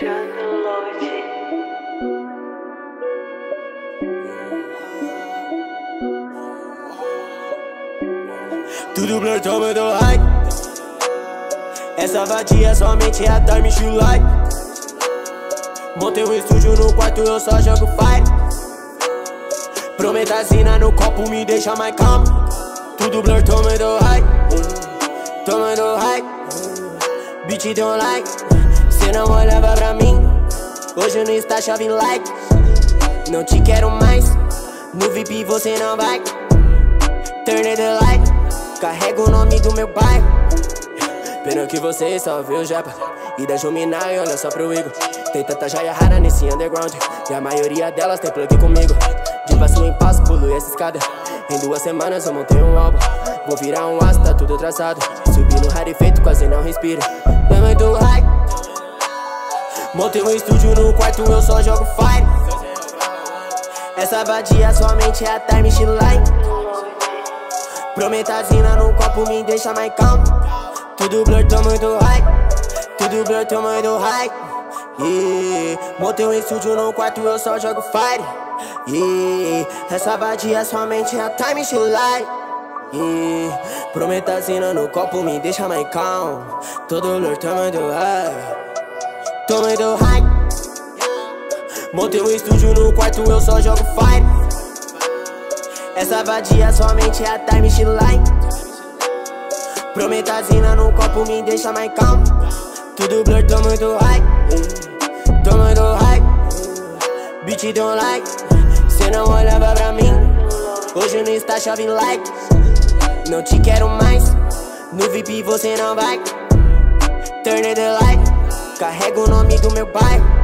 Tudo brotou, brotou like Essa vadia é somente a dorme you like. Montei o um estúdio no quarto, eu só jogo fight. Prometazina no copo, me deixa mais calmo. Tudo blur, tomando high Tomando high Bitch don't like. Cê não olhava pra mim. Hoje no Insta chove like. Não te quero mais. No VIP você não vai. Turn it the light. Carrega o nome do meu pai Pena que você só viu o japa E da Juminai, olha só pro Igor. Tem tanta joia rara nesse underground E a maioria delas tem plug comigo. De passo em passo, pulo essa escada. Em duas semanas eu montei um álbum. Vou virar um aço, tá tudo traçado. Subi no rarefeito, quase não respiro. É muito high Montei um estúdio no quarto, eu só jogo fire Essa vadia somente é a time line Prometazina no copo me deixa mais calmo. Tudo blur, tô muito high. Tudo blur, tô muito high. Yeah. Montei um estúdio no quarto, eu só jogo fire. Yeah. Essa vadia somente é a time like yeah. Prometazina no copo me deixa mais calmo. Blur, tô muito muito high Montei um estúdio no quarto, eu só jogo fire essa vadia somente é a time line. Prometazina no copo me deixa mais calmo. Tudo blur, tô muito high Tô muito high Bitch don't like. Cê não olhava pra mim. Hoje no Insta chove like. Não te quero mais. No VIP você não vai. Turn it the light Carrega o nome do meu pai